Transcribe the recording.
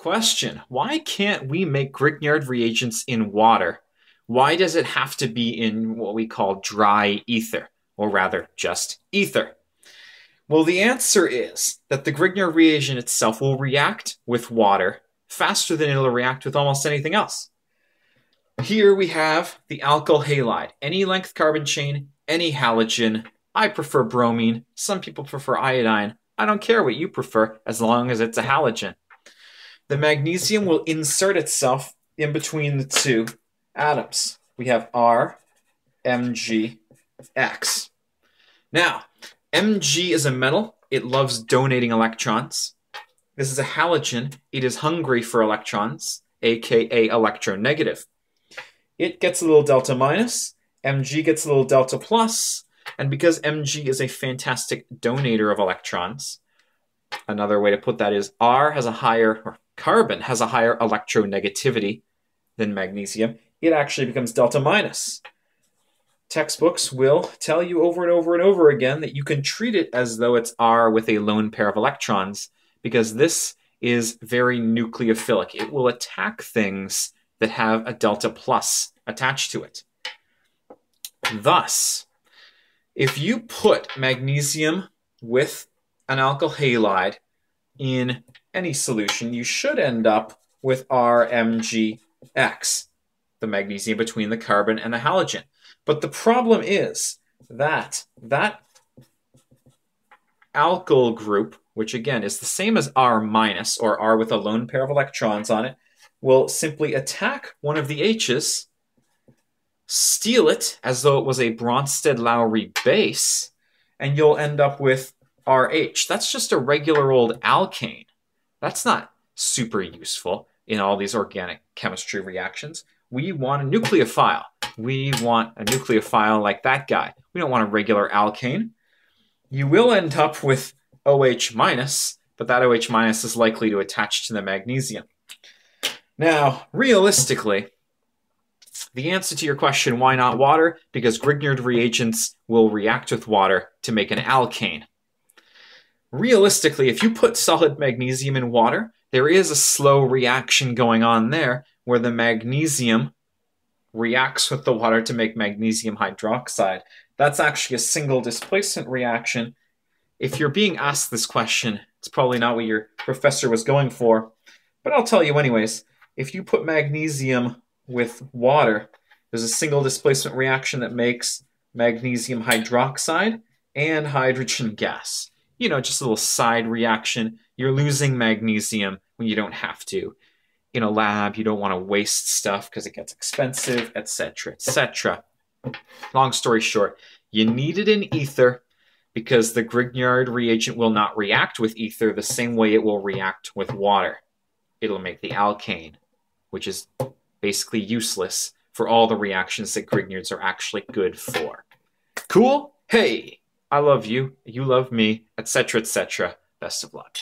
Question Why can't we make Grignard reagents in water? Why does it have to be in what we call dry ether, or rather, just ether? Well, the answer is that the Grignard reagent itself will react with water faster than it'll react with almost anything else. Here we have the alkyl halide, any length carbon chain, any halogen. I prefer bromine. Some people prefer iodine. I don't care what you prefer as long as it's a halogen the magnesium will insert itself in between the two atoms. We have R, Mg, X. Now, Mg is a metal. It loves donating electrons. This is a halogen. It is hungry for electrons, aka electronegative. It gets a little delta minus. Mg gets a little delta plus. And because Mg is a fantastic donator of electrons, another way to put that is R has a higher, or Carbon has a higher electronegativity than magnesium. It actually becomes delta minus. Textbooks will tell you over and over and over again that you can treat it as though it's R with a lone pair of electrons because this is very nucleophilic. It will attack things that have a delta plus attached to it. Thus, if you put magnesium with an alkyl halide in any solution, you should end up with RMGX, the magnesium between the carbon and the halogen. But the problem is that that alkyl group, which again is the same as R minus, or R with a lone pair of electrons on it, will simply attack one of the H's, steal it as though it was a Bronsted-Lowry base, and you'll end up with RH. That's just a regular old alkane. That's not super useful in all these organic chemistry reactions. We want a nucleophile. We want a nucleophile like that guy. We don't want a regular alkane. You will end up with OH minus, but that OH minus is likely to attach to the magnesium. Now, realistically, the answer to your question, why not water? Because Grignard reagents will react with water to make an alkane realistically, if you put solid magnesium in water, there is a slow reaction going on there where the magnesium reacts with the water to make magnesium hydroxide. That's actually a single displacement reaction. If you're being asked this question, it's probably not what your professor was going for, but I'll tell you anyways. If you put magnesium with water, there's a single displacement reaction that makes magnesium hydroxide and hydrogen gas you know, just a little side reaction. You're losing magnesium when you don't have to. In a lab, you don't want to waste stuff because it gets expensive, etc., etc. Long story short, you need it in ether because the Grignard reagent will not react with ether the same way it will react with water. It'll make the alkane, which is basically useless for all the reactions that Grignards are actually good for. Cool? Hey! I love you, you love me, etc., etc. Best of luck.